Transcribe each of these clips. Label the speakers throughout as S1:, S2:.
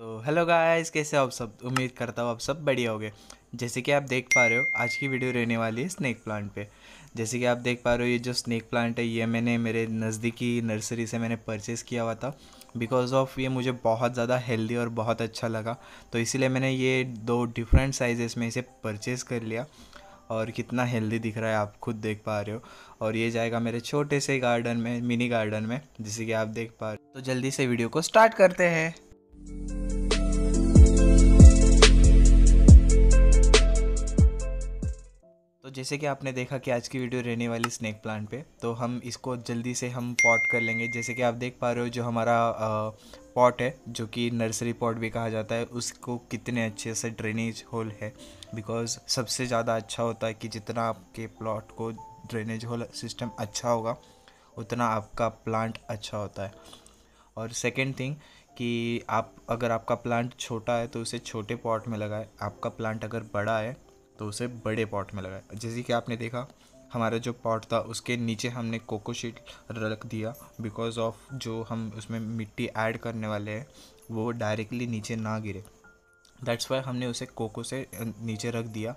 S1: तो hello guys, कैसे हो आप सब? उम्मीद करता हूँ आप सब बढ़िया होगे। जैसे कि आप देख पा रहे हो, आज की वीडियो रहने वाली है स्नैक प्लांट पे। जैसे कि आप देख पा रहे हो, ये जो स्नैक प्लांट है, ये मैंने मेरे नज़दीकी नर्सरी से मैंने परचेज़ किया हुआ था। बिकॉज़ ऑफ़ ये मुझे बहुत ज़्यादा हेल्दी और बहुत अच्छा लगा। तो इसीलिए मैंने ये दो डिफरेंट साइजेस में इसे परचेज़ कर लिया। और कितना हेल्दी दिख रहा है, आप खुद देख पा रहे हो। और ये जाएगा मेरे छोटे से गार्डन में, मिनी गार्डन में, जैसे कि आप देख पा रहे हो। तो जल्दी से वीडियो को स्टार्ट करते हैं। तो जैसे कि आपने देखा कि आज की वीडियो रहने वाली स्नैक प्लांट पे तो हम इसको जल्दी से हम पॉट कर लेंगे। जैसे कि आप देख पा रहे हो जो हमारा पॉट है, जो कि नर्सरी पॉट भी कहा जाता है, उसको कितने अच्छे से ड्रेनेज होल है। बिकॉज़ सबसे ज़्यादा अच्छा होता है कि जितना आपके प्लॉट को ड्रेनेज होल सिस्टम अच्छा होगा, उतना आपका प्लांट अच्छा होता है। और सेकेंड थिंग कि आप, अगर आपका प्लांट छोटा है तो उसे छोटे पॉट में लगाए। आपका प्लांट अगर बड़ा है तो उसे बड़े पॉट में लगाए जैसे कि आपने देखा, हमारा जो पॉट था, उसके नीचे हमने कोको शीट रख दिया बिकॉज़ ऑफ़ जो हम उसमें मिट्टी ऐड करने वाले हैं, वो डायरेक्टली नीचे ना गिरे। दैट्स वाई हमने उसे कोको से नीचे रख दिया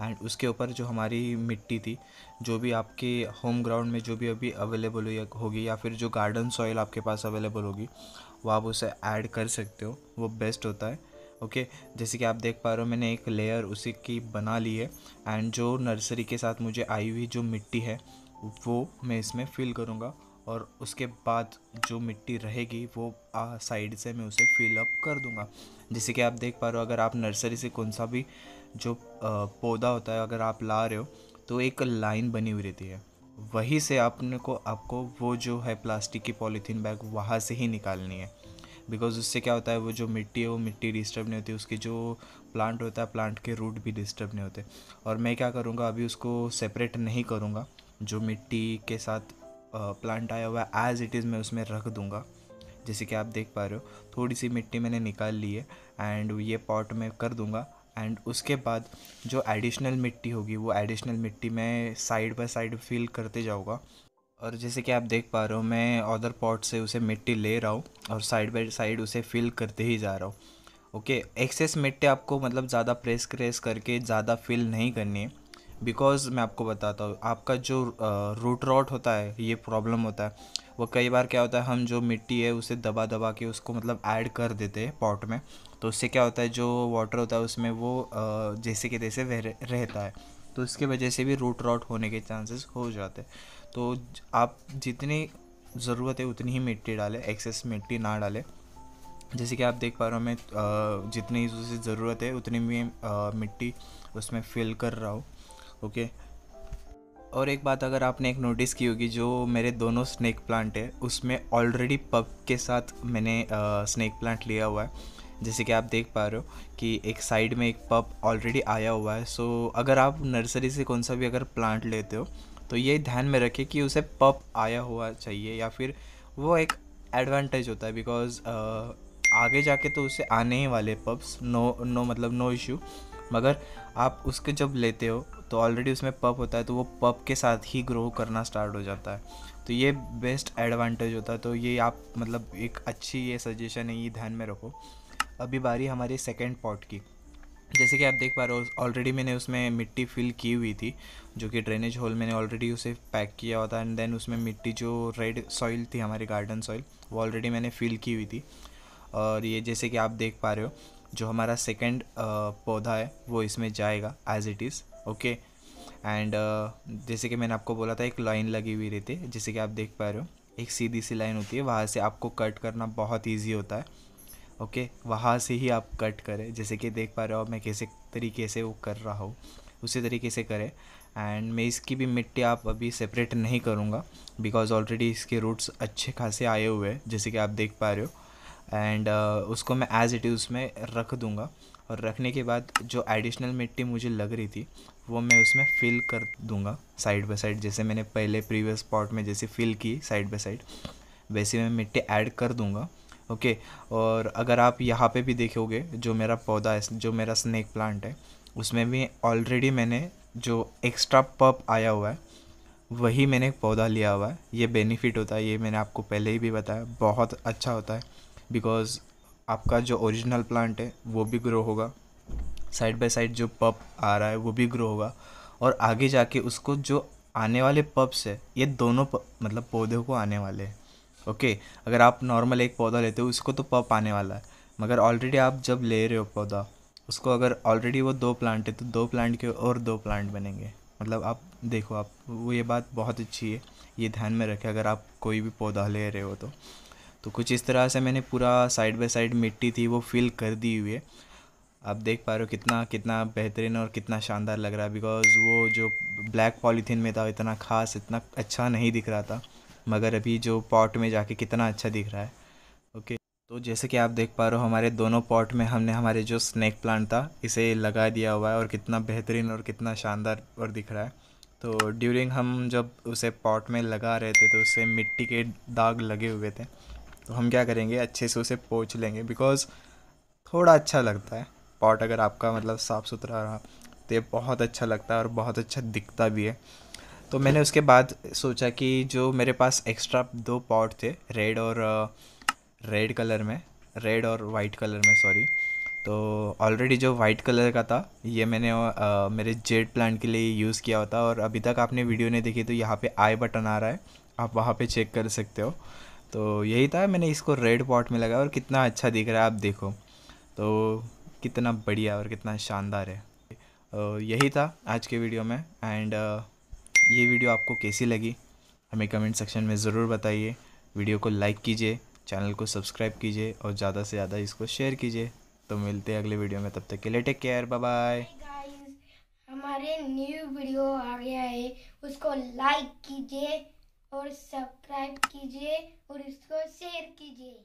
S1: एंड उसके ऊपर जो हमारी मिट्टी थी, जो भी आपके होम ग्राउंड में जो भी अभी अवेलेबल होगी या फिर जो गार्डन सॉइल आपके पास अवेलेबल होगी, वो आप उसे ऐड कर सकते हो। वो बेस्ट होता है। ओके? जैसे कि आप देख पा रहे हो, मैंने एक लेयर उसी की बना ली है एंड जो नर्सरी के साथ मुझे आई हुई जो मिट्टी है, वो मैं इसमें फिल करूँगा और उसके बाद जो मिट्टी रहेगी, वो साइड से मैं उसे फिल अप कर दूँगा। जैसे कि आप देख पा रहे हो, अगर आप नर्सरी से कौन सा भी जो पौधा होता है, अगर आप ला रहे हो तो एक लाइन बनी हुई रहती है। वहीं से आपने को, आपको वो जो है प्लास्टिक की पॉलीथीन बैग वहाँ से ही निकालनी है। बिकॉज़ उससे क्या होता है, वो जो मिट्टी है, वो मिट्टी डिस्टर्ब नहीं होती, उसके जो प्लांट होता है प्लांट के रूट भी डिस्टर्ब नहीं होते। और मैं क्या करूँगा, अभी उसको सेपरेट नहीं करूँगा, जो मिट्टी के साथ प्लांट आया हुआ है एज़ इट इज़ मैं उसमें रख दूँगा। जैसे कि आप देख पा रहे हो थोड़ी सी मिट्टी मैंने निकाल ली है एंड ये पॉट में कर दूँगा। एंड उसके बाद जो एडिशनल मिट्टी होगी, वो एडिशनल मिट्टी मैं साइड बाय साइड फिल करते जाऊँगा। और जैसे कि आप देख पा रहे हो, मैं अदर पॉट से उसे मिट्टी ले रहा हूँ और साइड बाई साइड उसे फिल करते ही जा रहा हूँ। ओके एक्सेस मिट्टी आपको मतलब ज़्यादा प्रेस क्रेस करके ज़्यादा फिल नहीं करनी है। बिकॉज़ मैं आपको बताता हूँ, आपका जो रूट रॉट होता है, ये प्रॉब्लम होता है। वो कई बार क्या होता है, हम जो मिट्टी है उसे दबा दबा के उसको मतलब ऐड कर देते हैं पॉट में। तो उससे क्या होता है, जो वाटर होता है उसमें वो जैसे कि तैसे रहता है। तो इसके वजह से भी रूट रॉट होने के चांसेस हो जाते हैं। तो आप जितनी ज़रूरत है, उतनी ही मिट्टी डालें एक्सेस मिट्टी ना डालें। जैसे कि आप देख पा रहे हो, मैं जितनी उसे ज़रूरत है, उतनी भी मिट्टी उसमें फिल कर रहा हूँ ओके और एक बात अगर आपने एक नोटिस की होगी, जो मेरे दोनों स्नैक प्लांट है, उसमें ऑलरेडी पब के साथ मैंने स्नैक प्लांट लिया हुआ है। जैसे कि आप देख पा रहे हो कि एक साइड में एक पप ऑलरेडी आया हुआ है। सो अगर आप नर्सरी से कौन सा भी अगर प्लांट लेते हो तो ये ध्यान में रखें कि उसे पप आया हुआ चाहिए या फिर वो एक एडवांटेज होता है बिकॉज़ आगे जाके तो उसे आने ही वाले पप्स नो नो मतलब नो इशू मगर आप उसके जब लेते हो तो ऑलरेडी उसमें पप होता है तो वो पप के साथ ही ग्रो करना स्टार्ट हो जाता है। तो ये बेस्ट एडवांटेज होता है। तो ये आप मतलब एक अच्छी ये सजेशन है, ये ध्यान में रखो। अभी बारी हमारे सेकेंड पॉट की। जैसे कि आप देख पा रहे हो ऑलरेडी मैंने उसमें मिट्टी फिल की हुई थी, जो कि ड्रेनेज होल मैंने ऑलरेडी उसे पैक किया हुआ था एंड देन उसमें मिट्टी जो रेड सॉइल थी हमारी गार्डन सॉइल वो ऑलरेडी मैंने फिल की हुई थी। और ये जैसे कि आप देख पा रहे हो, जो हमारा सेकेंड पौधा है, वो इसमें जाएगा as it is okay and जैसे कि मैंने आपको बोला था, एक लाइन लगी हुई रहती है, जैसे कि आप देख पा रहे हो, एक सीधी सी लाइन होती है, वहाँ से आपको कट करना बहुत ईजी होता है। ओके? वहाँ से ही आप कट करें। जैसे कि देख पा रहे हो मैं कैसे तरीके से वो कर रहा हूँ। उसी तरीके से करें। एंड मैं इसकी भी मिट्टी आप अभी सेपरेट नहीं करूँगा। बिकॉज़ ऑलरेडी इसके रूट्स अच्छे खासे आए हुए हैं जैसे कि आप देख पा रहे हो। एंड uh, उसको मैं एज इट इज़ में रख दूँगा। और रखने के बाद जो एडिशनल मिट्टी मुझे लग रही थी वो मैं उसमें फिल कर दूँगा साइड बाई साइड जैसे मैंने पहले प्रीवियस पॉट में जैसे फिल की साइड बाई साइड वैसे मैं मिट्टी ऐड कर दूँगा। ओके? और अगर आप यहाँ पे भी देखोगे, जो मेरा पौधा है, जो मेरा स्नैक प्लांट है, उसमें भी ऑलरेडी मैंने जो एक्स्ट्रा पप आया हुआ है, वही मैंने पौधा लिया हुआ है। ये बेनिफिट होता है, ये मैंने आपको पहले ही भी बताया। बहुत अच्छा होता है बिकॉज़ आपका जो ओरिजिनल प्लांट है, वो भी ग्रो होगा। साइड बाय साइड जो पप आ रहा है, वो भी ग्रो होगा। और आगे जाके उसको जो आने वाले पप्स है, ये दोनों मतलब पौधे को आने वाले हैं। ओके, अगर आप नॉर्मल एक पौधा लेते हो, उसको तो पप आने वाला है। मगर ऑलरेडी आप जब ले रहे हो पौधा, उसको अगर ऑलरेडी वो दो प्लांट है तो दो प्लांट के और दो प्लांट बनेंगे। मतलब आप, देखो आप, वो ये बात बहुत अच्छी है, ये ध्यान में रखें, अगर आप कोई भी पौधा ले रहे हो तो। तो कुछ इस तरह से मैंने पूरा साइड बाय साइड मिट्टी थी, वो फिल कर दी हुई है। आप देख पा रहे हो कितना कितना बेहतरीन और कितना शानदार लग रहा है बिकॉज़ वो जो ब्लैक पॉलीथीन में था, इतना ख़ास, इतना अच्छा नहीं दिख रहा था। मगर अभी जो पॉट में जाके कितना अच्छा दिख रहा है। ओके तो जैसे कि आप देख पा रहे हो, हमारे दोनों पॉट में हमने हमारे जो स्नैक प्लांट था, इसे लगा दिया हुआ है और कितना बेहतरीन और कितना शानदार और दिख रहा है। तो ड्यूरिंग हम जब उसे पॉट में लगा रहे थे तो उससे मिट्टी के दाग लगे हुए थे। तो हम क्या करेंगे, अच्छे से उसे पोछ लेंगे बिकॉज़ थोड़ा अच्छा लगता है। पॉट अगर आपका मतलब साफ़ सुथरा रहा तो ये बहुत अच्छा लगता है और बहुत अच्छा दिखता भी है। तो मैंने उसके बाद सोचा कि जो मेरे पास एक्स्ट्रा दो पॉट थे रेड और रेड कलर में रेड और वाइट कलर में सॉरी तो ऑलरेडी जो वाइट कलर का था ये मैंने आ, मेरे जेड प्लांट के लिए यूज़ किया होता और अभी तक आपने वीडियो नहीं देखी तो यहाँ पे आई बटन आ रहा है आप वहाँ पे चेक कर सकते हो। तो यही था मैंने इसको रेड पॉट में लगाया और कितना अच्छा दिख रहा है आप देखो। तो कितना बढ़िया और कितना शानदार है। यही था आज के वीडियो में एंड ये वीडियो आपको कैसी लगी, हमें कमेंट सेक्शन में ज़रूर बताइए। वीडियो को लाइक कीजिए, चैनल को सब्सक्राइब कीजिए और ज़्यादा से ज़्यादा इसको शेयर कीजिए। तो मिलते हैं अगले वीडियो में, तब तक के लिए टेक केयर बाय बाय
S2: हमारे न्यू वीडियो आ गया है, उसको लाइक कीजिए और सब्सक्राइब कीजिए और इसको शेयर कीजिए।